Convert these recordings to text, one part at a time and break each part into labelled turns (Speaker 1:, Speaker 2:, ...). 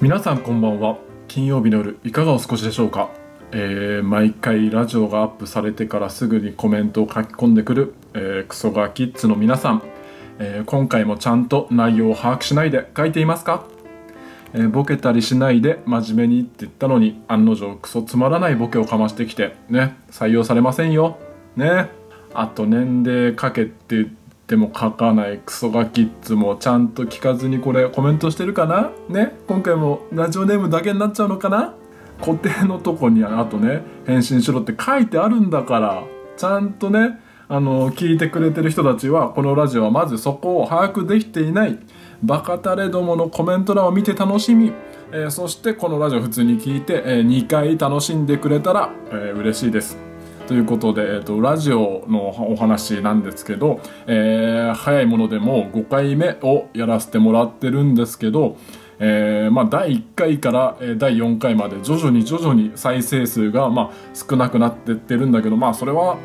Speaker 1: 皆さんこんばんは。金曜日の夜いかがお過ごしでしょうか、えー、毎回ラジオがアップされてからすぐにコメントを書き込んでくる、えー、クソガキッズの皆さん、えー、今回もちゃんと内容を把握しないで書いていますか、えー、ボケたりしないで真面目にって言ったのに案の定クソつまらないボケをかましてきてね採用されませんよ。ね。あと年齢かけてでも書かないクソガキッズもちゃんと聞かずにこれコメントしてるかな？ね？今回もラジオネームだけになっちゃうのかな？固定のとこにあとね返信しろって書いてあるんだからちゃんとねあの聞いてくれてる人たちはこのラジオはまずそこを把握できていない。バカタレどものコメント欄を見て楽しみ、えー、そしてこのラジオ普通に聞いて、えー、2回楽しんでくれたら、えー、嬉しいです。ということで、えーと、ラジオのお話なんですけど、えー、早いものでも5回目をやらせてもらってるんですけど、えーまあ、第1回から第4回まで徐々に徐々に再生数が、まあ、少なくなってってるんだけどまあそれは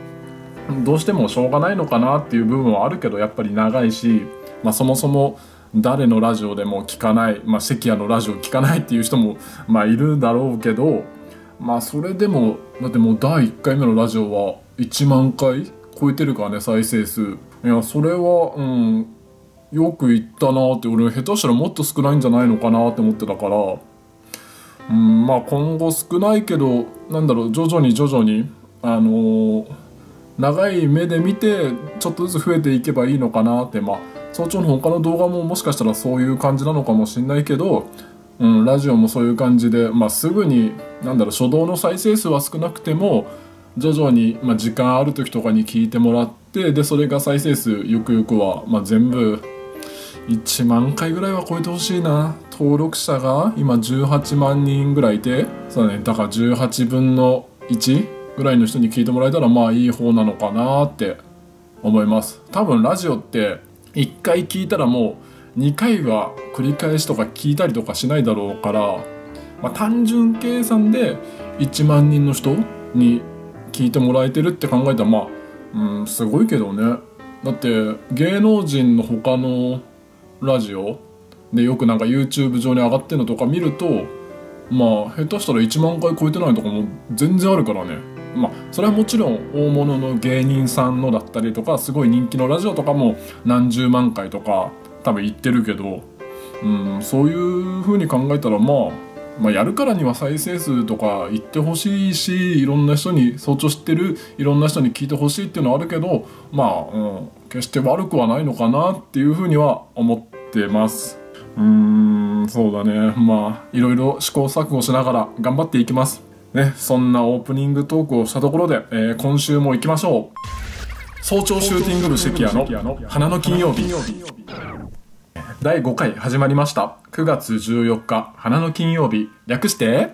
Speaker 1: どうしてもしょうがないのかなっていう部分はあるけどやっぱり長いし、まあ、そもそも誰のラジオでも聞かない、まあ、関谷のラジオ聞かないっていう人も、まあ、いるだろうけどまあそれでもだってもう第1回目のラジオは1万回超えてるからね再生数。いやそれはうんよく言ったなって俺下手したらもっと少ないんじゃないのかなって思ってたから。うんまあ今後少ないけどなんだろう徐々に徐々にあのー、長い目で見てちょっとずつ増えていけばいいのかなってまあ早朝の他の動画ももしかしたらそういう感じなのかもしんないけどうん、ラジオもそういう感じで、まあ、すぐになんだろう初動の再生数は少なくても徐々に、まあ、時間ある時とかに聞いてもらってでそれが再生数ゆくゆくは、まあ、全部1万回ぐらいは超えてほしいな。登録者が今18万人ぐらいいてそうだねだから18分の1ぐらいの人に聞いてもらえたらまあいい方なのかなって思います。多分ラジオって1回聞いたらもう2回は繰り返しとか聞いたりとかしないだろうから、まあ、単純計算で1万人の人に聞いてもらえてるって考えたらまあ、うん、すごいけどね。だって芸能人の他のラジオでよくなんか YouTube 上に上がってるのとか見るとまあ下手したら1万回超えてないとかも全然あるからね。まあそれはもちろん大物の芸人さんのだったりとかすごい人気のラジオとかも何十万回とか多分言ってるけど、うん、そういう風に考えたら、まあ、まあやるからには再生数とか言ってほしいしいろんな人に早朝知ってるいろんな人に聞いてほしいっていうのはあるけどまあ、うん、決して悪くはないのかなっていう風には思ってます。うーんそうだねまあいろいろ試行錯誤しながら頑張っていきます。ね、そんなオープニングトークをしたところで、えー、今週も行きましょう早朝シューティング部関谷の花の金曜日第5回始まりました。9月14日花の金曜日。略して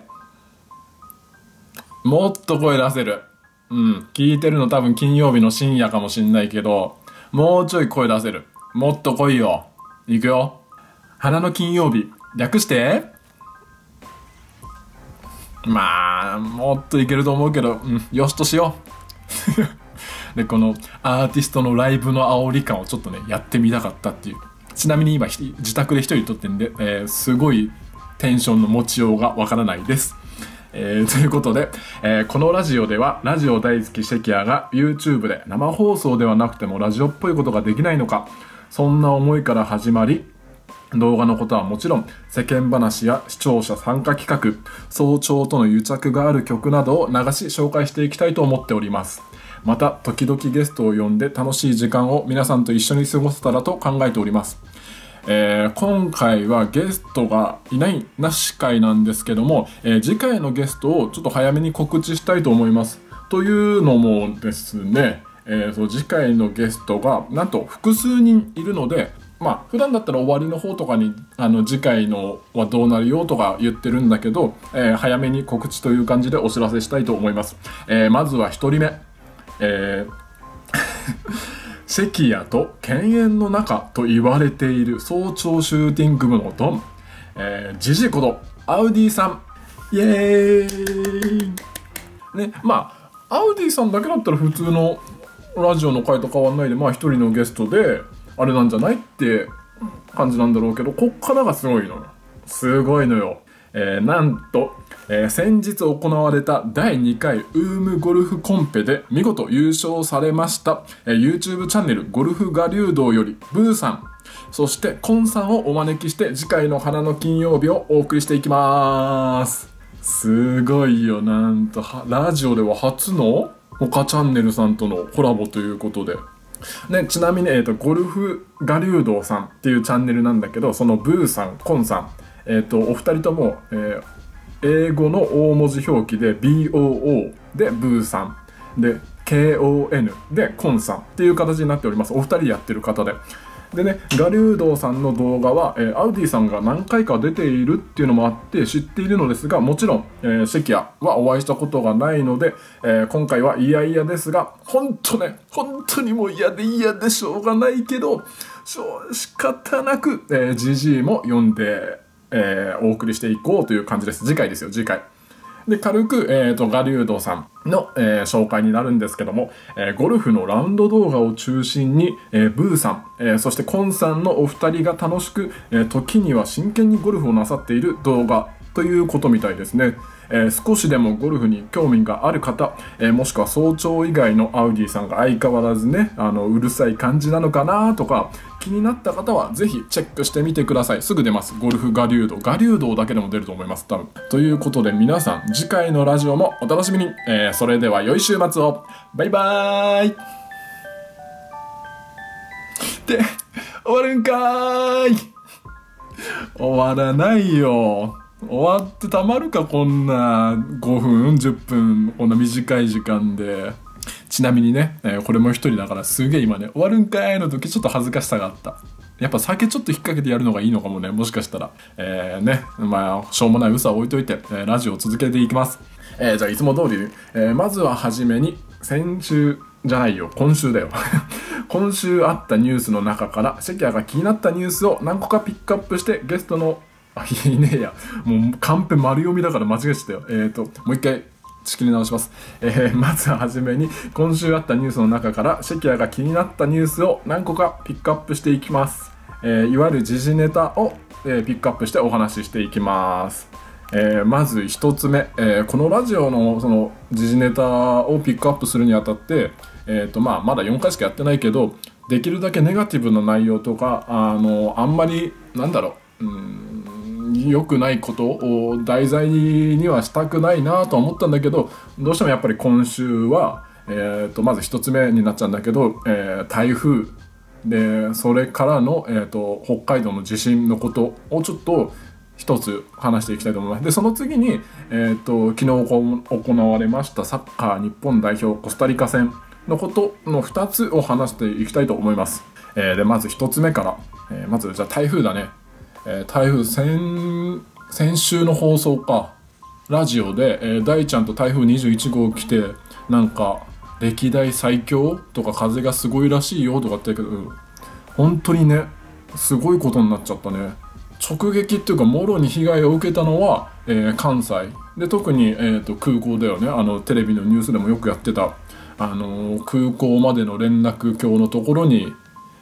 Speaker 1: もっと声出せる。うん。聞いてるの多分金曜日の深夜かもしんないけどもうちょい声出せる。もっと来いよ。いくよ。花の金曜日。略してまあもっといけると思うけど、うん、よしとしよう。でこのアーティストのライブの煽り感をちょっとねやってみたかったっていう。ちなみに今自宅で一人撮ってるんで、えー、すごいテンションの持ちようがわからないです。えー、ということで、えー、このラジオではラジオ大好きシェキアが YouTube で生放送ではなくてもラジオっぽいことができないのかそんな思いから始まり動画のことはもちろん世間話や視聴者参加企画早朝との癒着がある曲などを流し紹介していきたいと思っておりますまた時々ゲストを呼んで楽しい時間を皆さんと一緒に過ごせたらと考えておりますえー、今回はゲストがいないなし会なんですけども、えー、次回のゲストをちょっと早めに告知したいと思います。というのもですね、えー、そう次回のゲストがなんと複数人いるので、まあ普段だったら終わりの方とかにあの次回のはどうなるよとか言ってるんだけど、えー、早めに告知という感じでお知らせしたいと思います。え、まずは1人目。えー 関谷と犬猿の中と言われている早朝シューティング部のドン、えー、ジジコとアウディさん。イエーイ。ねまあアウディさんだけだったら普通のラジオの回と変わんないでまあ一人のゲストであれなんじゃないって感じなんだろうけどこっからがすごいのすごいのよ。えーなんと、えー先日行われた第2回ウームゴルフコンペで見事優勝されました、えー YouTube チャンネルゴルフ我流道よりブーさんそしてコンさんをお招きして次回の花の金曜日をお送りしていきます。すごいよなんとラジオでは初の他チャンネルさんとのコラボということで。でちなみに、えーと、ゴルフ我流道さんっていうチャンネルなんだけどそのブーさんコンさん、えー、とお二人とも、えー英語の大文字表記で BOO でブーさん。で KON でコンさん。っていう形になっております。お二人やってる方で。でね我流道さんの動画は、えーアウディさんが何回か出ているっていうのもあって知っているのですがもちろん、えー、関谷はお会いしたことがないので、えー今回は嫌々ですが本当ね本当にもう嫌で嫌でしょうがないけどしょう仕方なく、えー、GG も読んで、えーお送りしていこうという感じです次回ですよ次回。で軽く、えー、とガリュードさんの、えー紹介になるんですけども、えーゴルフのラウンド動画を中心に、えーブーさん、えーそしてコンさんのお二人が楽しく、えー時には真剣にゴルフをなさっている動画ということみたいですね。えー少しでもゴルフに興味がある方、えーもしくは早朝以外のアウディさんが相変わらずねあのうるさい感じなのかなとか気になった方はぜひチェックしてみてください。すぐ出ます。ゴルフ我流道我流道だけでも出ると思います多分。ということで皆さん次回のラジオもお楽しみに、えーそれでは良い週末を。バイバーイ。で終わるんかーい。終わらないよ。終わってたまるかこんな5分10分こんな短い時間で。ちなみにね、えーこれも一人だからすげえ今ね終わるんかいの時ちょっと恥ずかしさがあった。やっぱ酒ちょっと引っ掛けてやるのがいいのかもねもしかしたら。えー、ねまあしょうもない嘘は置いといて、えーラジオを続けていきます。えーじゃあいつも通り、えーまずは初めに先週じゃないよ今週だよ。今週あったニュースの中から関谷が気になったニュースを何個かピックアップしてゲストのあいねえや。もうカンペ丸読みだから間違えちゃったよ。えっ、ー、ともう一回仕切り直します、えーまずは初めに今週あったニュースの中から関谷が気になったニュースを何個かピックアップしていきます、えーいわゆる時事ネタを、えピックアップしてお話ししていきます。えーまず一つ目、えーこのラジオのその時事ネタをピックアップするにあたって、えーとまあ、まだ4回しかやってないけどできるだけネガティブな内容とかあのあんまりなんだろう。うん良くないことを題材にはしたくないなと思ったんだけどどうしてもやっぱり今週は、えー、とまず一つ目になっちゃうんだけど、えー台風でそれからの、えー、と北海道の地震のことをちょっと一つ話していきたいと思います。でその次に、えー、と昨日行われましたサッカー日本代表コスタリカ戦のことの2つを話していきたいと思います。えーでまず1つ目から、えーまずじゃあ台風だね。えー台風先先週の放送かラジオで、えー大ちゃんと台風21号来てなんか歴代最強？とか風がすごいらしいよ？とかって言ったけど、うん。本当にねすごいことになっちゃったね。直撃っていうかもろに被害を受けたのは、えー関西。で特に、えー、と空港だよね。あのテレビのニュースでもよくやってた、あのー空港までの連絡橋のところに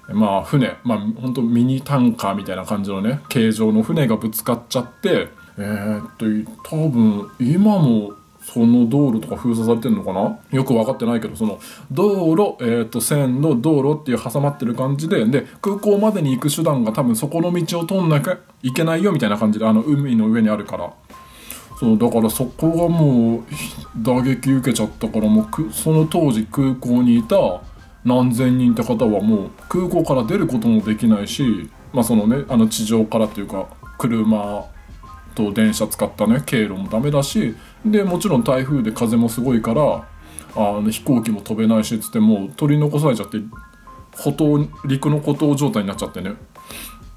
Speaker 1: まあ船。まあ本当ミニタンカーみたいな感じのね形状の船がぶつかっちゃってえー、っと多分今もその道路とか封鎖されてるのかな？よく分かってないけどその道路、えー、と線路道路っていう挟まってる感じでで空港までに行く手段が多分そこの道を通んなきゃいけないよみたいな感じであの海の上にあるから。そうだからそこがもう打撃受けちゃったからもうその当時空港にいた何千人って方はもう空港から出ることもできないしまあそのねあの地上からっていうか車と電車使ったね経路もダメだしでもちろん台風で風もすごいからあの飛行機も飛べないしっつってもう取り残されちゃって孤島陸の孤島状態になっちゃってね。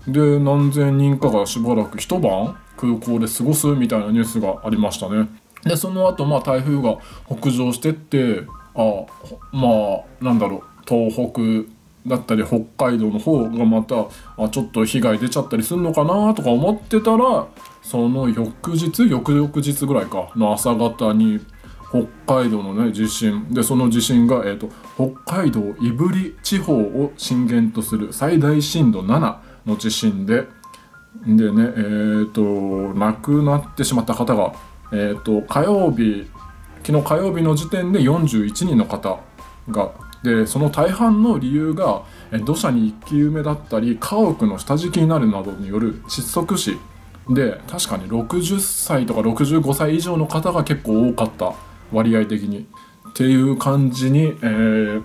Speaker 1: で何千人かがしばらく一晩空港で過ごすみたいなニュースがありましたね。でその後まあ台風が北上してってあまあなんだろう。東北だったり北海道の方がまたあちょっと被害出ちゃったりするのかなとか思ってたらその翌日翌々日ぐらいかの朝方に北海道のね地震でその地震が、えー、と北海道胆振地方を震源とする最大震度7の地震ででねえっ、と亡くなってしまった方が、えっと火曜日昨日火曜日の時点で41人の方がでその大半の理由が土砂に生き埋めだったり家屋の下敷きになるなどによる窒息死。で確かに60歳とか65歳以上の方が結構多かった割合的に。っていう感じに、えー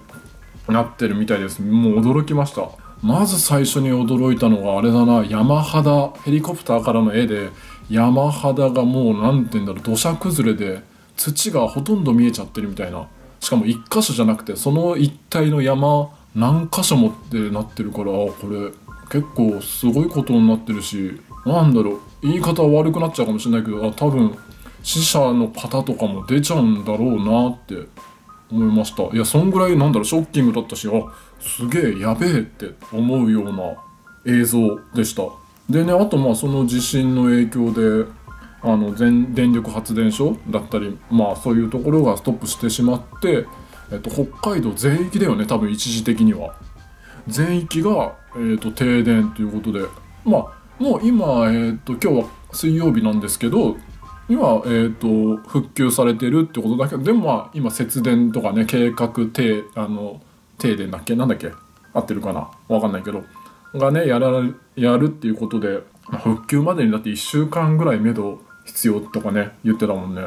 Speaker 1: なってるみたいです。もう驚きました。まず最初に驚いたのがあれだな。山肌ヘリコプターからの絵で山肌がもう何て言うんだろう土砂崩れで土がほとんど見えちゃってるみたいな。しかも1箇所じゃなくてその一帯の山何箇所もってなってるからこれ結構すごいことになってるしなんだろう言い方悪くなっちゃうかもしれないけどあ多分死者の方とかも出ちゃうんだろうなって思いました。いやそんぐらいなんだろうショッキングだったしあすげえやべえって思うような映像でした。でねあとまあその地震の影響であの全電力発電所だったりまあそういうところがストップしてしまって、えっと、北海道全域だよね多分一時的には。全域が、えっと、停電ということで。まあもう今、えっと、今日は水曜日なんですけど今、えー、と復旧されてるってことだけどでもまあ今節電とかね計画停あの停電だっけ？なんだっけ？合ってるかな？わかんないけど。がねやらやるっていうことで復旧までにだって1週間ぐらい目処必要とかね言ってたもんね。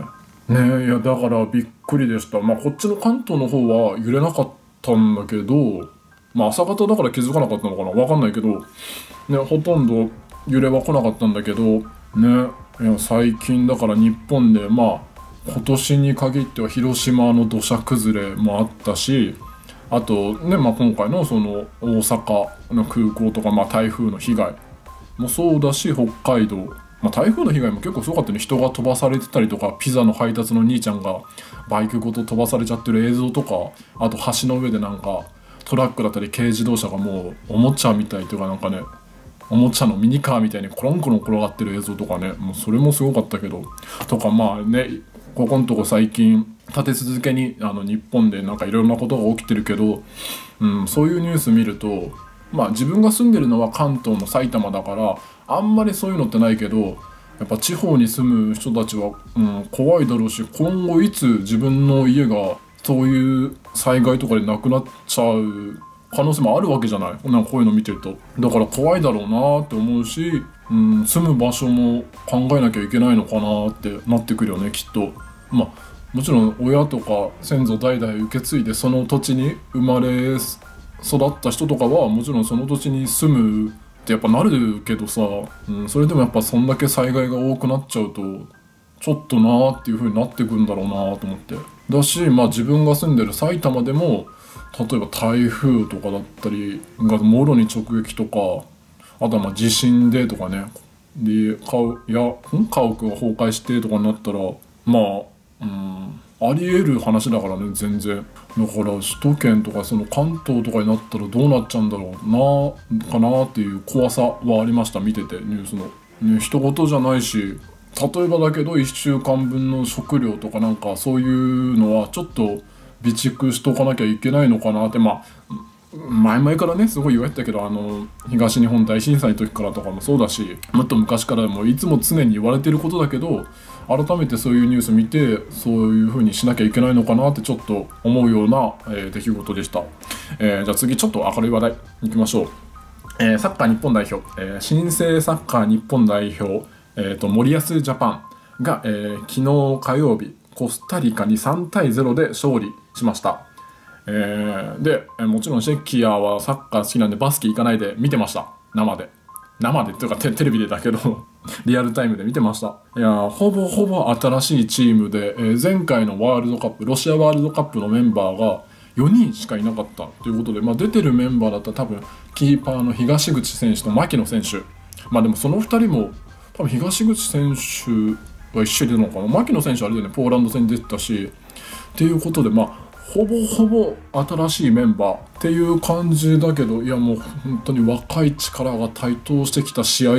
Speaker 1: ねいやだからびっくりでしたまあこっちの関東の方は揺れなかったんだけどまあ朝方だから気づかなかったのかなわかんないけどねほとんど揺れは来なかったんだけどねいや最近だから日本でまあ今年に限っては広島の土砂崩れもあったしあとね、まあ、今回のその大阪の空港とか、まあ、台風の被害もそうだし北海道、まあ、台風の被害も結構すごかったね。人が飛ばされてたりとかピザの配達の兄ちゃんがバイクごと飛ばされちゃってる映像とかあと橋の上でなんかトラックだったり軽自動車がもうおもちゃみたいというかなんかねおもちゃのミニカーみたいにコロンコロン転がってる映像とかね。もうそれもすごかったけど。とかまあねここのとこ最近立て続けにあの日本でなんかいろんなことが起きてるけど、うん、そういうニュース見るとまあ自分が住んでるのは関東の埼玉だからあんまりそういうのってないけどやっぱ地方に住む人たちは、うん、怖いだろうし今後いつ自分の家がそういう災害とかでなくなっちゃう可能性もあるわけじゃない？なんかこういうの見てると。だから怖いだろうなって思うし、うん、住む場所も考えなきゃいけないのかなってなってくるよねきっと。まあもちろん親とか先祖代々受け継いでその土地に生まれ育った人とかはもちろんその土地に住むってやっぱなるけどさ、うん、それでもやっぱそんだけ災害が多くなっちゃうとちょっとなーっていう風になってくんだろうなと思って。だしまあ自分が住んでる埼玉でも例えば台風とかだったりがもろに直撃とかあとはまあ地震でとかね。で家や家屋が崩壊してとかになったらまあうんありえる話だからね全然だから首都圏とかその関東とかになったらどうなっちゃうんだろうなかなっていう怖さはありました見ててニュースの。ね一事じゃないし例えばだけど1週間分の食料とかなんかそういうのはちょっと備蓄しとかなきゃいけないのかなってまあ前々からねすごい言われてたけどあの東日本大震災の時からとかもそうだしもっと昔からでもいつも常に言われてることだけど改めてそういうニュース見てそういう風にしなきゃいけないのかなってちょっと思うような、えー出来事でした、えーじゃあ次ちょっと明るい話題いきましょう、えサッカー日本代表、え新生サッカー日本代表、えーと森保ジャパンが、えー昨日火曜日コスタリカに3対0で勝利しました。えーでもちろんシェキアはサッカー好きなんでバスケ行かないで見てました。生で。生でっていうかテレビでだけど。リアルタイムで見てました。いやほぼほぼ新しいチームで、えー前回のワールドカップロシアワールドカップのメンバーが4人しかいなかったということで、まあ、出てるメンバーだったら多分キーパーの東口選手と牧野選手。まあでもその2人も多分東口選手は一緒に出るのかな。牧野選手あれだよねポーランド戦に出てたし。っていうことでまあほぼほぼ新しいメンバーっていう感じだけどいやもう本当に若い力が台頭してきた試合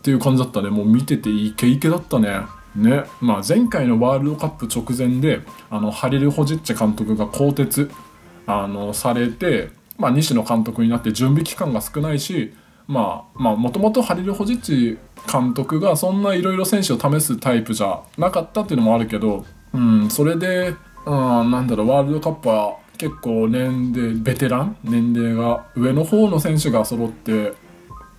Speaker 1: っていう感じだったねもう見ててイケイケだったね。ねまあ、前回のワールドカップ直前であのハリル・ホジッチ監督が更迭あのされて、まあ、西野監督になって準備期間が少ないし、まあまあもともとハリル・ホジッチ監督がそんないろいろ選手を試すタイプじゃなかったっていうのもあるけど、うん、それで、うん、なんだろうワールドカップは結構年齢ベテラン年齢が上の方の選手が揃って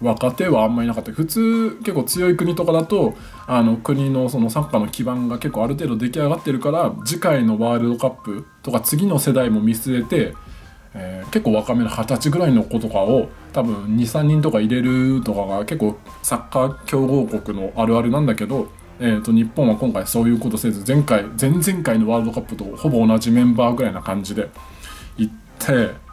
Speaker 1: 若手はあんまりなかった普通結構強い国とかだとあの国のそのサッカーの基盤が結構ある程度出来上がってるから次回のワールドカップとか次の世代も見据えて、えー、結構若めの二十歳ぐらいの子とかを多分23人とか入れるとかが結構サッカー強豪国のあるあるなんだけど、えー、と日本は今回そういうことせず前回前々回のワールドカップとほぼ同じメンバーぐらいな感じで行って。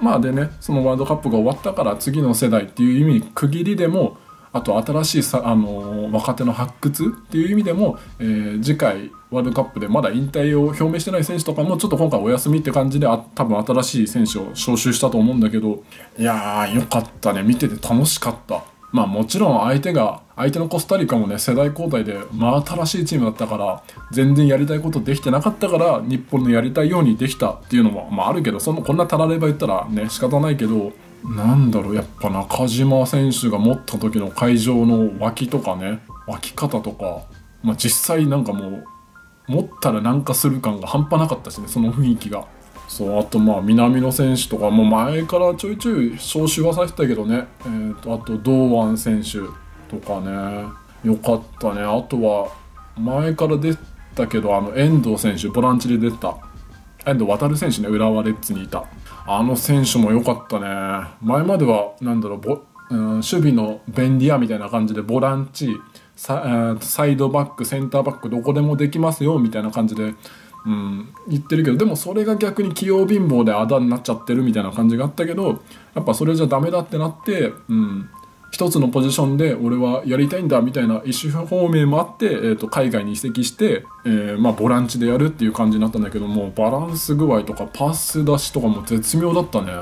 Speaker 1: まあでねそのワールドカップが終わったから次の世代っていう意味に区切りでもあと新しいさ、あのー、若手の発掘っていう意味でも、えー、次回ワールドカップでまだ引退を表明してない選手とかもちょっと今回お休みって感じであ多分新しい選手を招集したと思うんだけどいやーよかったね見てて楽しかった。まあもちろん相手が相手のコスタリカもね世代交代で真新しいチームだったから全然やりたいことできてなかったから日本のやりたいようにできたっていうのも、まあ、あるけどそのこんなたられば言ったらね仕方ないけどなんだろうやっぱ中島選手が持った時の会場の脇とかね湧き方とか、まあ、実際なんかもう持ったらなんかする感が半端なかったしねその雰囲気が。そうあとまあ南野選手とかも前からちょいちょい招集はさせてたけどね、えーと、あと堂安選手とかね。よかったね。あとは前から出たけどあの遠藤選手ボランチで出た。遠藤航選手ね浦和レッズにいた。あの選手も良かったね。前まではなんだろうボ、うん、守備の便利屋みたいな感じでボランチサ,、えー、サイドバックセンターバックどこでもできますよみたいな感じでうん、言ってるけどでもそれが逆に器用貧乏であだになっちゃってるみたいな感じがあったけどやっぱそれじゃダメだってなって、うん、一つのポジションで俺はやりたいんだみたいな意思表明もあって、えー、と海外に移籍して、えー、まあ、ボランチでやるっていう感じになったんだけどもバランス具合とかパス出しとかも絶妙だったね。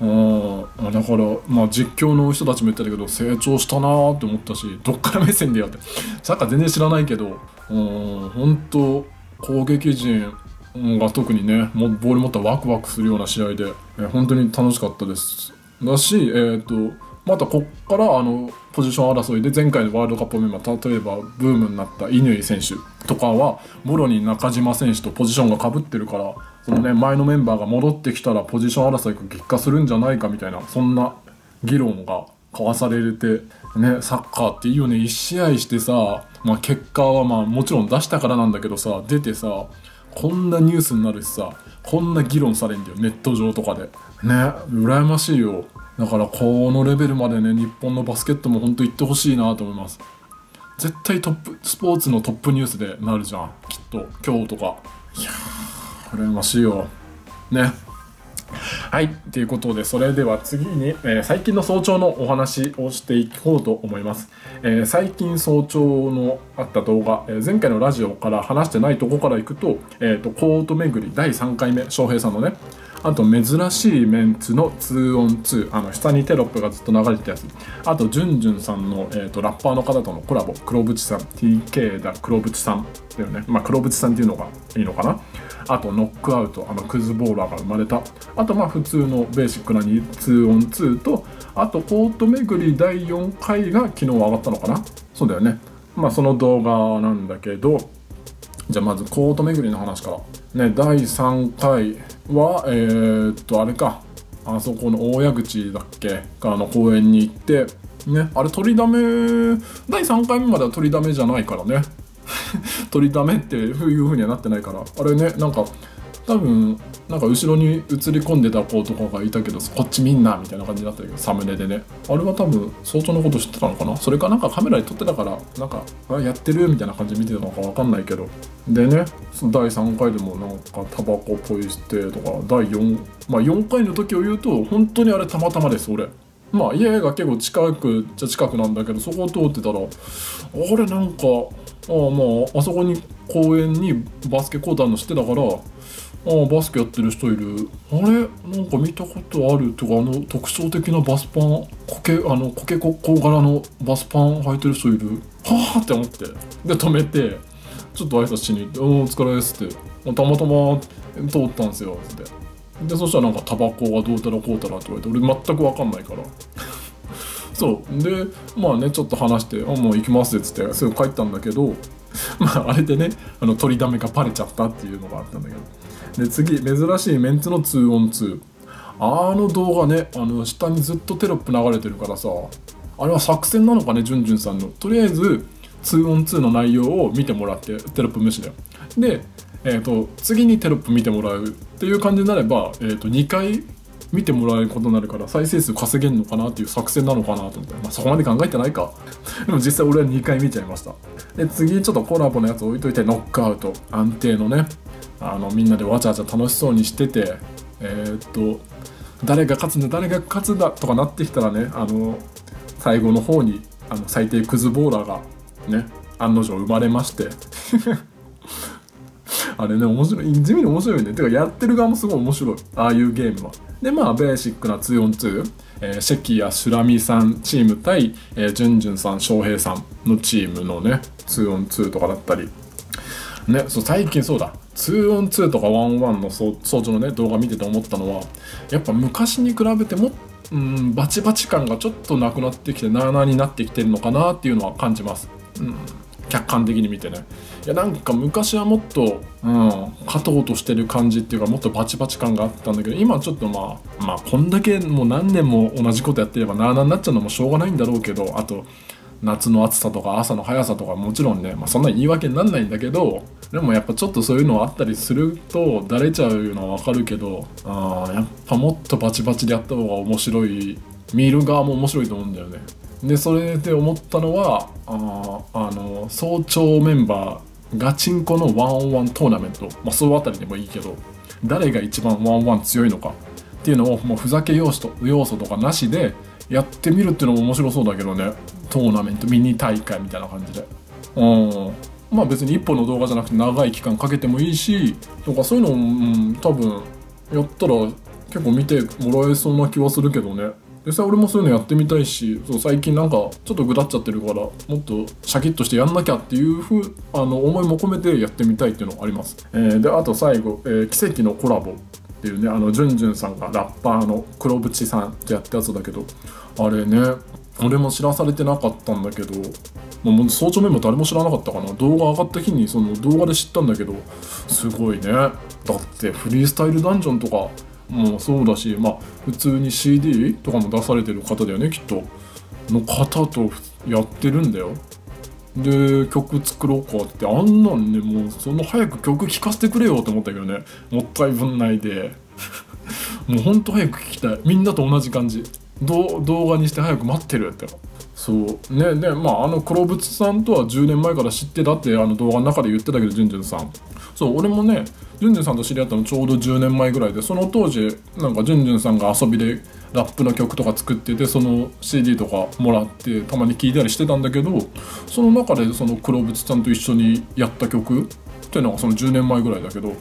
Speaker 1: うだから、まあ、実況の人たちも言ってたけど成長したなーって思ったしどっから目線でやって。サッカー全然知らないけどうん。本当攻撃陣が特にねボール持ったらワクワクするような試合で、えー、本当に楽しかったです。だし、えーと、またこっからあのポジション争いで前回のワールドカップメンバー例えばブームになった乾選手とかはもろに中島選手とポジションがかぶってるからその、ね、前のメンバーが戻ってきたらポジション争いが激化するんじゃないかみたいなそんな議論が交わされてねサッカーっていいよね1試合してさ、まあ、結果はまあもちろん出したからなんだけどさ出てさこんなニュースになるしさこんな議論されんだよネット上とかで。ね羨ましいよ。だからこのレベルまでね日本のバスケットもほんと行ってほしいなと思います。絶対トップスポーツのトップニュースでなるじゃんきっと今日とか。いやー羨ましいよ。ね。はい。ということで、それでは次に、えー、最近の早朝のお話をしていこうと思います。えー、最近早朝のあった動画、えー、前回のラジオから話してないとこから行くと、えっ、と、コート巡り第3回目、翔平さんのね、あと、珍しいメンツの 2on2、あの、下にテロップがずっと流れてたやつ。あと、じゅんじゅんさんの、えっ、と、ラッパーの方とのコラボ、黒渕さん、TK だ黒渕さんだよね。まあ、黒渕さんっていうのがいいのかな。あとノックアウトあのクズボーラーが生まれたあとまあ普通のベーシックな 2on2 とあとコート巡り第4回が昨日上がったのかなそうだよねまあその動画なんだけどじゃあまずコート巡りの話から。ね第3回はえー、っとあれか。あそこの大谷口だっけ？かの公園に行って。ねあれ取りだめ第3回目までは取りだめじゃないからね。取りだめっていう風にはなってないから。あれねなんか多分なんか後ろに映り込んでた子とかがいたけどこっちみんなみたいな感じだったけどサムネでね。あれは多分相当のこと知ってたのかな？それかなんかカメラで撮ってたからなんかあやってるみたいな感じで見てたのか分かんないけど。でね第3回でもなんかタバコポイ捨てとか第4まあ4回の時を言うと本当にあれたまたまです俺。まあ家が結構近くじゃ近くなんだけどそこを通ってたらあれなんかああまああそこに公園にバスケコートあるの知ってたからああバスケやってる人いる。あれ？なんか見たことあるとかあの特徴的なバスパンコケあのコケコッコ柄のバスパン履いてる人いる。はあって思って。で止めてちょっと挨拶しに行って「おお疲れ」っつって「たまたま通ったんですよ」っつって。でそしたらなんかタバコがどうたらこうたらって言われて俺全く分かんないから。そう。でまあねちょっと話して「あもう行きます」っつってすぐ帰ったんだけどまああれでねあの取りだめがバレちゃったっていうのがあったんだけど。で次珍しいメンツの 2on2 あの動画ねあの下にずっとテロップ流れてるからさあれは作戦なのかねじゅんじゅんさんの。とりあえず 2on2 の内容を見てもらってテロップ無視だよ。で、えーと、次にテロップ見てもらうっていう感じになれば、えーと、2回見てもらえることになるから再生数稼げるのかなっていう作戦なのかなと思って、まあ、そこまで考えてないか。でも実際俺は2回見ちゃいました。で次ちょっとコラボのやつ置いといてノックアウト。安定のね。あのみんなでわちゃわちゃ楽しそうにしてて。えー、っと誰が勝つんだ誰が勝つんだとかなってきたらねあの最後の方にあの最低クズボーラーがね案の定生まれまして。あれね面白い。地味に面白いね。てかやってる側もすごい面白い。ああいうゲームは。でまあベーシックな 2on2 えー、シェキやシュラミさんチーム対、えー、ジュンジュンさん翔平さんのチームのね 2on2 とかだったり。ねそう最近そうだ。2on2 とか 1on1 の早朝のね動画見てて思ったのはやっぱ昔に比べてもうんバチバチ感がちょっとなくなってきてなあなあになってきてるのかなっていうのは感じます、うん、客観的に見てねいやなんか昔はもっと、うん、勝とうとしてる感じっていうかもっとバチバチ感があったんだけど今ちょっとまあまあこんだけもう何年も同じことやってればなあなあになっちゃうのもしょうがないんだろうけどあと夏の暑さとか朝の速さとかもちろんね、まあ、そんな言い訳になんないんだけどでもやっぱちょっとそういうのあったりするとだれちゃうのはわかるけどあやっぱもっとバチバチでやった方が面白い見る側も面白いと思うんだよね。でそれで思ったのはああの早朝メンバーガチンコのワンオンワントーナメント、まあ、その辺りでもいいけど誰が一番ワンワン強いのかっていうのをもうふざけ要素と要素とかなしでやってみるっていうのも面白そうだけどね。トーナメントミニ大会みたいな感じで。うん。まあ別に1本の動画じゃなくて長い期間かけてもいいしとかそういうのを、うん、多分やったら結構見てもらえそうな気はするけどね。実際俺もそういうのやってみたいしそう最近なんかちょっとぐだっちゃってるからもっとシャキッとしてやんなきゃっていうふうあの思いも込めてやってみたいっていうのがあります、えー、であと最後、えー、奇跡のコラボっていうねあのジュンジュンさんがラッパーの黒渕さんってやったやつだけどあれね俺も知らされてなかったんだけどもう早朝メモ誰も知らなかったかな。動画上がった日にその動画で知ったんだけどすごいね。だってフリースタイルダンジョンとかもそうだしまあ普通に CD とかも出されてる方だよねきっと。の方とやってるんだよ。で曲作ろうかって。あんなんねもうその早く曲聴かせてくれよと思ったけどね。もったいぶんないで。もうほんと早く聴きたい。みんなと同じ感じ。動画にして早く待ってるって。そう。ねでまああの黒渕さんとは10年前から知ってたってあの動画の中で言ってたけどじゅんじゅんさん。そう俺もねじゅんじゅんさんと知り合ったのちょうど10年前ぐらいでその当時なんかじゅんじゅんさんが遊びでラップの曲とか作っててその CD とかもらってたまに聴いたりしてたんだけどその中でその黒渕さんと一緒にやった曲っていうのがその10年前ぐらいだけど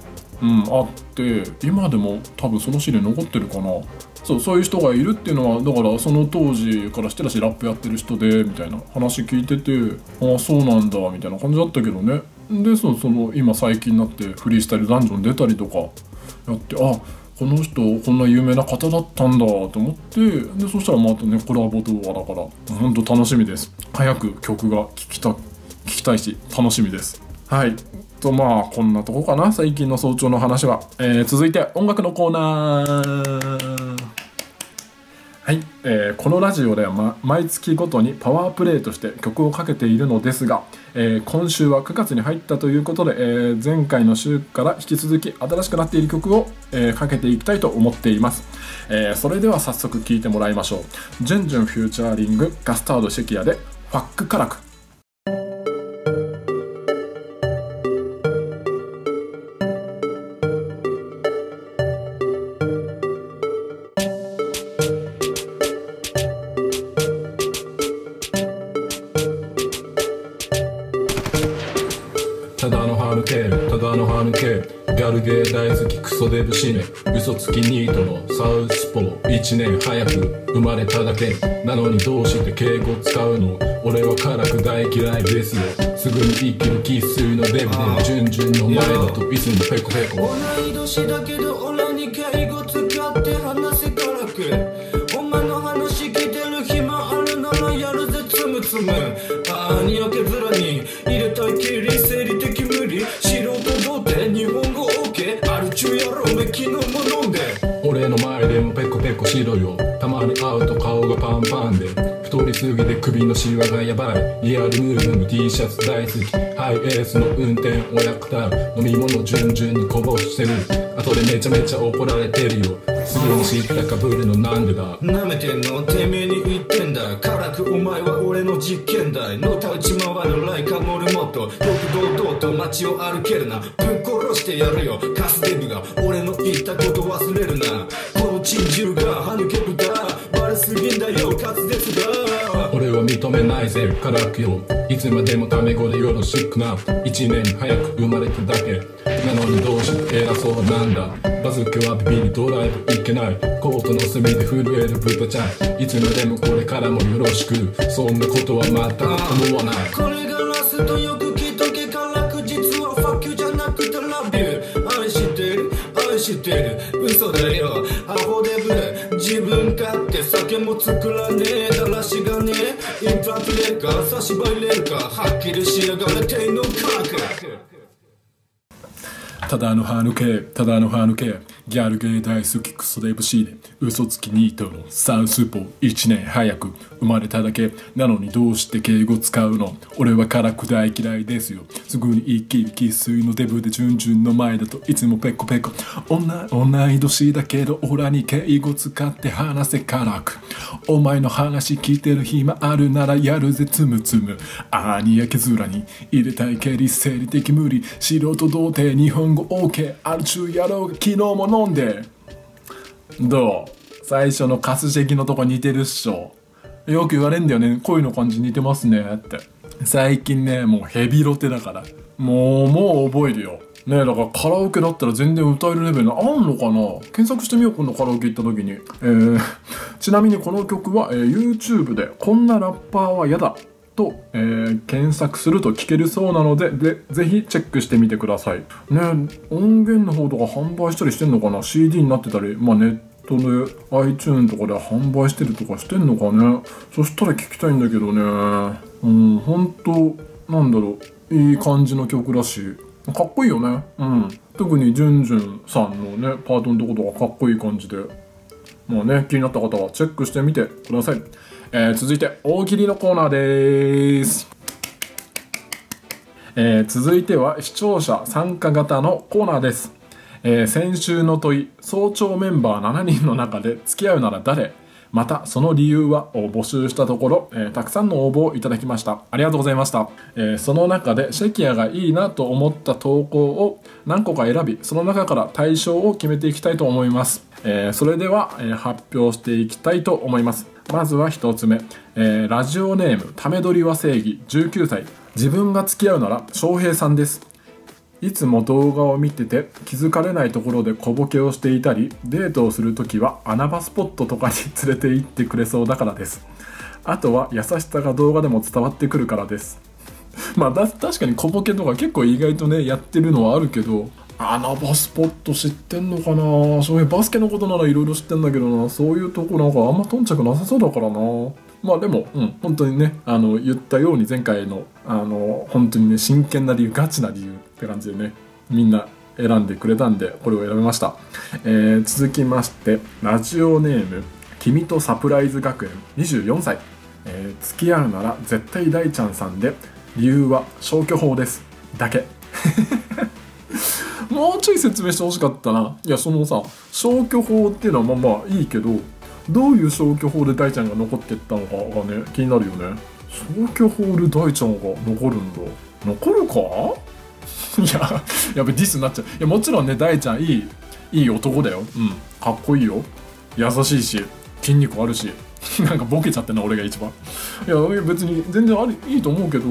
Speaker 1: うんあって今でも多分その CD 残ってるかな。そうそういう人がいるっていうのはだからその当時からしてたしラップやってる人でみたいな話聞いててああそうなんだみたいな感じだったけどね。でその今最近になってフリースタイルダンジョン出たりとかやってあこの人こんな有名な方だったんだと思ってでそしたらまたねコラボ動画だからほんと楽しみです。早く曲が聴きた聴きたいし楽しみです。はい。とまあこんなとこかな最近の早朝の話は、えー、続いて音楽のコーナー。はい、えー、このラジオでは、ま、毎月ごとにパワープレイとして曲をかけているのですが、えー、今週は9月に入ったということで、えー、前回の週から引き続き新しくなっている曲を、えー、かけていきたいと思っています、えー、それでは早速聴いてもらいましょう。ジュンジュンフューチャーリングガスタードシェキアでファックカラク。
Speaker 2: だけど俺に敬語使って話せからく。お前の話聞いてる暇あるならやるぜつむつむ。ああにやけずらに入れ
Speaker 3: たいきり生理的無理。素人童貞日本語 OK あるちゅうやろめ昨日も飲んで。
Speaker 2: 俺の前でもペコペコしろよ。たまに会うと顔がパンパンで。太りすぎで首のシワがやばい。リアルムーブの T シャツ大好き。ハイエースの運転お役立飲み物順々にこぼしてる。後でめちゃめちゃ怒られてるよ。すぐに知ったかぶるのなんでだ
Speaker 3: 舐めてんの？てめえに言ってんだ。辛くお前は俺の実験台。のたうち回るライカモルモット。よく堂々と街を歩けるな。ぶっ殺してやるよ。カスデブが俺の言ったこと忘れるな。この珍獣が歯抜け豚。バレすぎんだよ滑舌が。
Speaker 2: めないぜ。辛くよ。いつまでもタメ語でよろしくな。一年早く生まれただけ。なのにどうして偉そうなんだ。バズケはビビりドライブいけない。コートの隅で震える豚ちゃん。いつまでもこれからもよろしく。そんなことは全く思わない。
Speaker 3: これがラストよく聞いとけ辛く実はファッキュじゃなくてラビュー愛してる愛してる。嘘だよ。アホデブ自分勝手酒も作らねえ。か差し歯入れるかはっきりしやがれてんのか
Speaker 1: ただの歯抜けただの歯抜けギャルゲー大好きクソデブシーで嘘つきニートのサウスポ1年早く生まれただけなのにどうして敬語使うの？俺は辛く大嫌いですよ。すぐに一気に生粋のデブで順々の前だといつもペコペコ。同同い年だけどオラに敬語使って話せ辛く。お前の話聞いてる暇あるならやるぜつむつむ。あーにやけずらに入れたいけり生理的無理。素人童貞日本語 OK アル中野郎が昨日も飲んで。どう？最初のカス席のとこ似てるっしょ。よく言われんだよね。声の感じ似てますね。って。最近ねもうヘビロテだから。もうもう覚えるよ。ねえだからカラオケだったら全然歌えるレベルあんのかな？検索してみよう今度カラオケ行った時に。えー、ちなみにこの曲は、えー YouTube で「こんなラッパーは嫌だ」と、えー検索すると聴けるそうなのででぜひチェックしてみてください。ね音源の方とか販売したりしてんのかな？CD になってたりまあネットで iTunes とかで販売してるとかしてんのかね？そしたら聞きたいんだけどね。うん本当なんだろう。いい感じの曲だしかっこいいよね。うん。特にじゅんじゅんさんのねパートのとことかかっこいい感じで。まあね、気になった方はチェックしてみてください。えー続いて、大喜利のコーナーです。えー続いては視聴者参加型のコーナーです。えー先週の問い、早朝メンバー7人の中で付き合うなら誰？またその理由はを募集したところ、えーたくさんの応募をいただきました。ありがとうございました、えーその中でシェキアがいいなと思った投稿を何個か選びその中から対象を決めていきたいと思います、えーそれでは、え発表していきたいと思います。まずは1つ目、えラジオネームため撮りは正義19歳。自分が付き合うなら翔平さんです。いつも動画を見てて気づかれないところで小ボケをしていたりデートをするときは穴場スポットとかに連れて行ってくれそうだからです。あとは優しさが動画でも伝わってくるからです。まあ確かに小ボケとか結構意外とねやってるのはあるけど穴場スポット知ってんのかな？そういうバスケのことならいろいろ知ってんだけどな。そういうとこなんかあんま頓着なさそうだからな。まあでも、うん、本当にねあの言ったように前回のあの本当にね真剣な理由ガチな理由って感じでねみんな選んでくれたんでこれを選びました、えー続きましてラジオネーム「君とサプライズ学園」24歳、えー付き合うなら絶対大ちゃんさんで理由は消去法です。だけ。もうちょい説明してほしかったな。いやそのさ消去法っていうのはまあまあいいけどどういう消去法で大ちゃんが残ってったのかがね気になるよね。消去法で大ちゃんが残るんだ。残るか？いややべディスになっちゃう。いやもちろんね大ちゃんいいいい男だよ。うん。かっこいいよ。優しいし筋肉あるし。なんかボケちゃってな俺が一番。いや別に全然ありいいと思うけど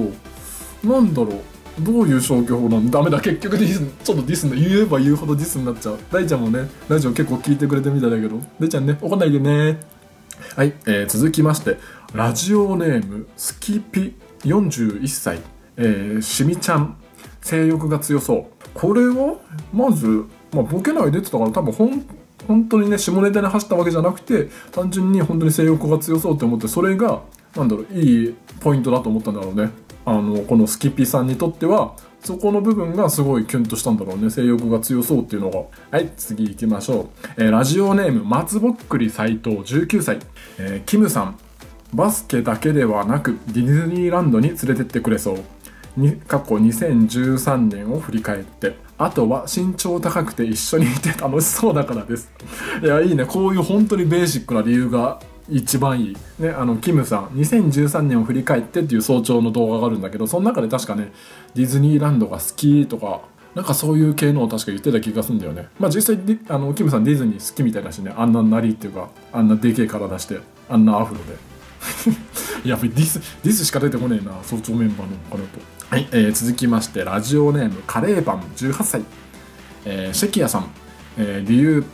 Speaker 1: なんだろう。どういう消去法なのダメだ。結局ディスちょっとディスんだ言えば言うほどディスになっちゃう。大ちゃんもねラジオ結構聞いてくれてみたいだけど。大ちゃんね怒んないでね。はい、えー続きましてラジオネームスキピ41歳えー、しみちゃん。性欲が強そう。これはまず、まあ、ボケないでってたから多分ほん本当にね下ネタに走ったわけじゃなくて単純に本当に性欲が強そうって思ってそれがなんだろういいポイントだと思ったんだろうね。あのこのスキピさんにとってはそこの部分がすごいキュンとしたんだろうね。性欲が強そうっていうのが。はい次行きましょう、えーラジオネーム松ぼっくり斎藤19歳、えーキムさん。バスケだけではなくディズニーランドに連れてってくれそう。に過去2013年を振り返って。あとは身長高くて一緒にいて楽しそうだからです。いやいいね。こういう本当にベーシックな理由が一番いい。ねあのキムさん2013年を振り返ってっていう早朝の動画があるんだけどその中で確かねディズニーランドが好きとかなんかそういう系のを確か言ってた気がするんだよね。まあ実際あのキムさんディズニー好きみたいだしね。あんななりっていうかあんなでけえ体してあんなアフロで。やっぱりディスディスしか出てこねえな早朝メンバーのこのと。はい、えー続きましてラジオネームカレーパン18歳、えー、シェキヤさん、えー理由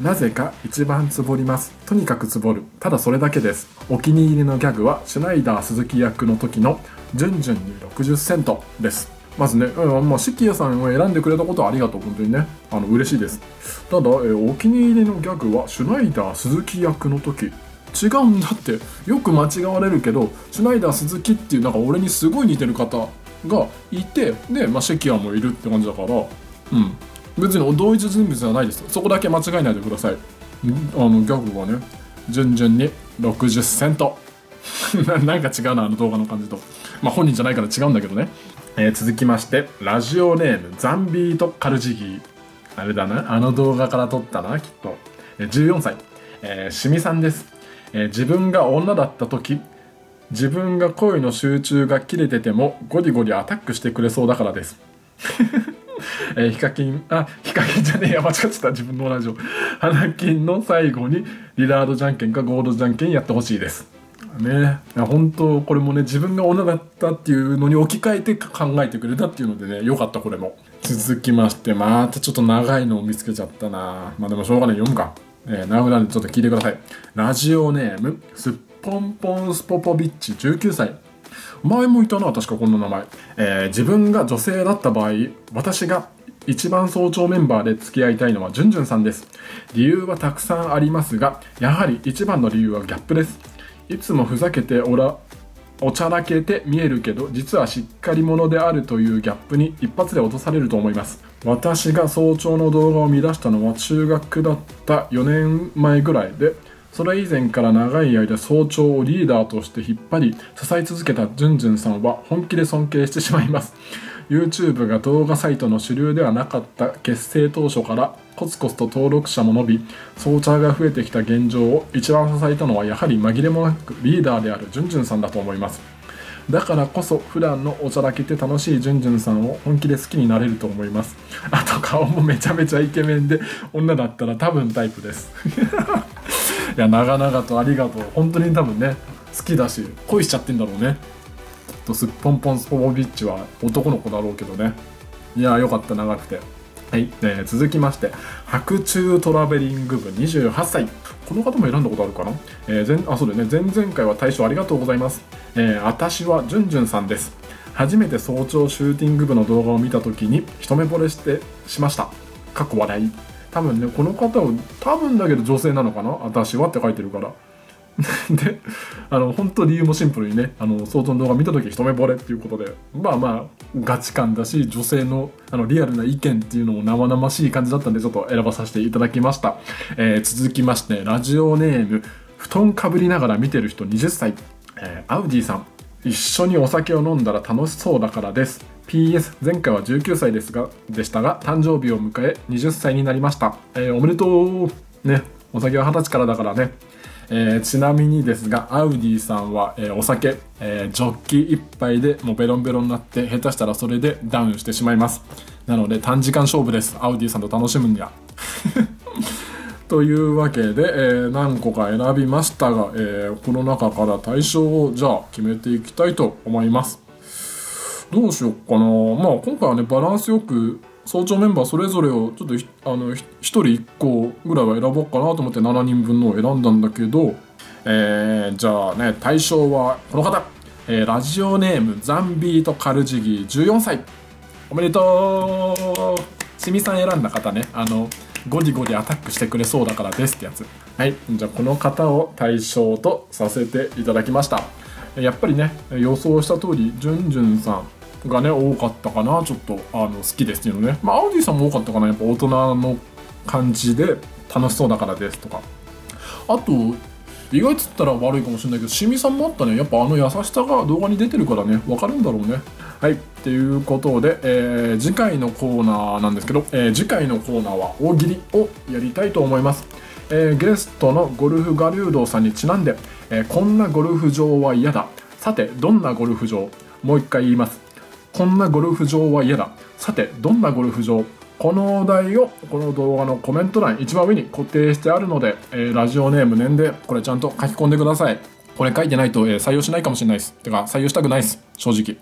Speaker 1: なぜか一番つぼります。とにかくつぼる。ただそれだけです。お気に入りのギャグはシュナイダー鈴木役の時の「ジュンジュンに60セント」です。まずね、うんまあ、シキヤさんを選んでくれたことはありがとう。本当にね。あの嬉しいです。ただ、えーお気に入りのギャグはシュナイダー鈴木役の時。違うんだって。よく間違われるけどシュナイダー鈴木っていうなんか俺にすごい似てる方がいてで、まあ、シェキアもいるって感じだから。うん。別に同一人物じゃないです。そこだけ間違えないでください。あのギャグはね順々に60セント。なんか違うなあの動画の感じと。まあ本人じゃないから違うんだけどね、えー続きましてラジオネームザンビートカルジギー。あれだなあの動画から撮ったなきっと。えー14歳、えー、しみさんです、えー自分が女だった時自分が恋の集中が切れててもゴリゴリアタックしてくれそうだからです。えーヒカキン、あ、ヒカキンじゃねえや、間違ってた、自分のラジオ。花金の最後に、リラードじゃんけんかゴールドじゃんけんやってほしいです。ねいや本当これもね、自分が女だったっていうのに置き換えて考えてくれたっていうのでね、よかった、これも。続きまして、またちょっと長いのを見つけちゃったなまあでもしょうがない、読むか。えー、長くなるんでちょっと聞いてください。ラジオネーム、すっぽんぽんスポポビッチ19歳。前もいたな確かこんな名前、えー自分が女性だった場合私が一番早朝メンバーで付き合いたいのはジュンジュンさんです。理由はたくさんありますがやはり一番の理由はギャップです。いつもふざけておらおちゃらけて見えるけど実はしっかり者であるというギャップに一発で落とされると思います。私が早朝の動画を見出したのは中学だった4年前ぐらいでそれ以前から長い間早朝をリーダーとして引っ張り支え続けたジュンジュンさんは本気で尊敬してしまいます。YouTube が動画サイトの主流ではなかった結成当初からコツコツと登録者も伸び早朝が増えてきた現状を一番支えたのはやはり紛れもなくリーダーであるジュンジュンさんだと思います。だからこそ普段のおちゃらけて楽しいジュンジュンさんを本気で好きになれると思います。あと顔もめちゃめちゃイケメンで女だったら多分タイプです。いや長々とありがとう。本当に多分ね好きだし恋しちゃってんだろうね。きっとすっぽんぽんスポポビッチは男の子だろうけどね。いやよかった長くて。はい、えー続きまして白昼トラベリング部28歳。この方も選んだことあるかな、えー前あそうだよね。前々回は大賞ありがとうございます、えー私はジュンジュンさんです。初めて早朝シューティング部の動画を見た時に一目惚れしてしました。かっこ笑い多分ねこの方は多分だけど女性なのかな？私はって書いてるから。であの本当理由もシンプルにねあの相当の動画見た時一目惚れっていうことでまあまあガチ感だし女性のあのリアルな意見っていうのも生々しい感じだったんでちょっと選ばさせていただきました、えー続きましてラジオネーム布団かぶりながら見てる人20歳、えーアウディさん。一緒にお酒を飲んだら楽しそうだからです。PS 前回は19歳ですがでしたが誕生日を迎え20歳になりました、えーおめでとうね。お酒は二十歳からだからね。えーちなみにですがアウディさんは、えーお酒、えジョッキ1杯でもうベロンベロンになって下手したらそれでダウンしてしまいます。なので短時間勝負です。アウディさんと楽しむには。というわけで、えー何個か選びましたが、えーこの中から対象をじゃあ決めていきたいと思います。どうしよっかな。まあ今回はねバランスよく早朝メンバーそれぞれをちょっとあの1人1個ぐらいは選ぼうかなと思って7人分のを選んだんだけど、えーじゃあね対象はこの方、えーラジオネームザンビートカルジギ14歳。おめでとう。しみさん選んだ方ね。あのゴリゴリアタックしてくれそうだからですってやつ。はい。じゃあこの方を対象とさせていただきました。やっぱりね予想した通りジュンジュンさん。がね多かったかなちょっとあの好きですっていうのね。まあアウディさんも多かったかなやっぱ大人の感じで楽しそうだからですとか。あと意外っつったら悪いかもしれないけどしみさんもあったね。やっぱあの優しさが動画に出てるからね。わかるんだろうね。はい。っていうことで、えー次回のコーナーなんですけど、えー次回のコーナーは大喜利をやりたいと思います、えーゲストのゴルフガリュードさんにちなんで、えこんなゴルフ場は嫌だ。さてどんなゴルフ場？もう一回言います。こんなゴルフ場は嫌だ。さてどんなゴルフ場？このお題をこの動画のコメント欄一番上に固定してあるので、えーラジオネーム年齢これちゃんと書き込んでください。これ書いてないと、えー採用しないかもしれないです。てか採用したくないです。正直。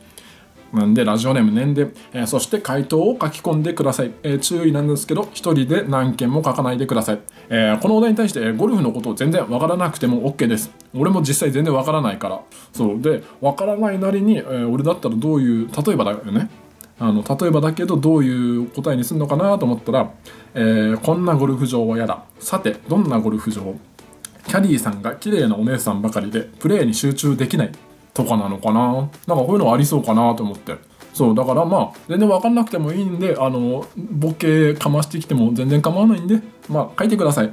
Speaker 1: なんでラジオネーム年で、えーそして回答を書き込んでください、えー注意なんですけど一人で何件も書かないでください、えーこのお題に対してゴルフのことを全然わからなくても OK です。俺も実際全然わからないから。そう。でわからないなりに、えー俺だったらどういう例えばだよね。あの例えばだけどどういう答えにするのかなと思ったら、えーこんなゴルフ場は嫌だ。さてどんなゴルフ場？キャディーさんが綺麗なお姉さんばかりでプレーに集中できない。とかなのかな。なんかこういうのありそうかなと思って。そうだからまあ全然分かんなくてもいいんであのボケかましてきても全然構わないんでまあ書いてください。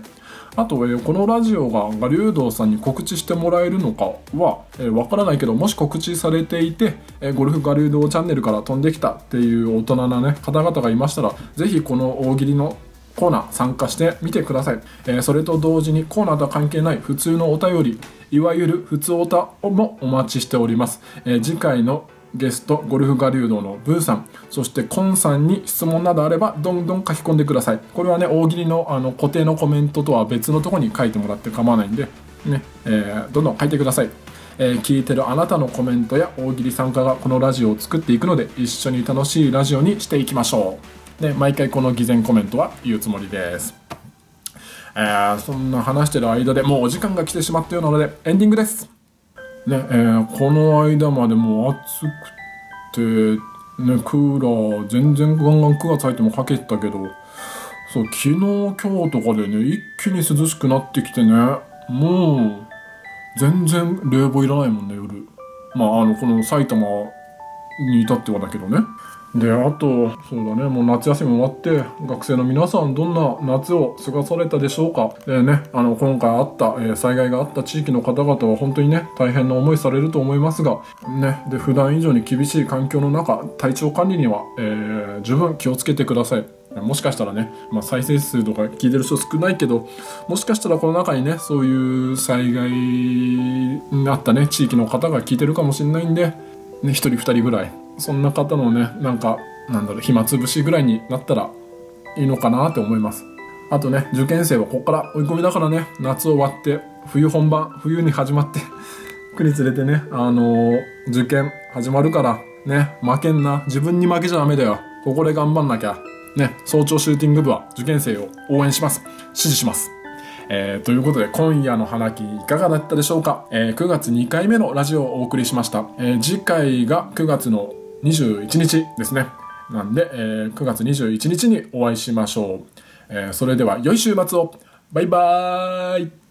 Speaker 1: あと、えーこのラジオがガリュードさんに告知してもらえるのかは、えー、分からないけどもし告知されていて、えーゴルフガリュードチャンネルから飛んできたっていう大人な、ね、方々がいましたらぜひこの大喜利のコーナー参加してみてください、えーそれと同時にコーナーとは関係ない普通のお便りいわゆる普通おたもお待ちしております、えー次回のゲストゴルフガリュードのブーさんそしてコンさんに質問などあればどんどん書き込んでください。これはね大喜利のあの固定のコメントとは別のとこに書いてもらって構わないんでね、えーどんどん書いてください。えー聞いてるあなたのコメントや大喜利参加がこのラジオを作っていくので一緒に楽しいラジオにしていきましょう。で毎回この偽善コメントは言うつもりです。えーそんな話してる間でもうお時間が来てしまったようなのでエンディングです。ねえーこの間までもう暑くて、ね、クーラー全然ガンガン9月入ってもかけてたけどそう昨日今日とかでね一気に涼しくなってきてねもう全然冷房いらないもんね夜。まああのこの埼玉に至ってはだけどね。であとそうだねもう夏休み終わって学生の皆さんどんな夏を過ごされたでしょうか？でねあの今回あった、えー災害があった地域の方々は本当にね大変な思いされると思いますがねで普段以上に厳しい環境の中体調管理には、えー十分気をつけてください。もしかしたらね、まあ、再生数とか聞いてる人少ないけどもしかしたらこの中にねそういう災害にあったね地域の方が聞いてるかもしれないんで、ね、1人2人ぐらい。そんな方のねなんかなんだろう暇つぶしぐらいになったらいいのかなって思います。あとね受験生はここから追い込みだからね夏終わって冬本番冬に始まって くにつれてねあのー受験始まるからね負けんな。自分に負けちゃダメだよ。ここで頑張んなきゃ。ね早朝シューティング部は受験生を応援します。支持します。えーということで今夜の花木いかがだったでしょうか、えー9月2回目のラジオをお送りしました、えー次回が9月の21日ですね。なんで、えー9月21日にお会いしましょう、えーそれでは良い週末を。バイバーイ。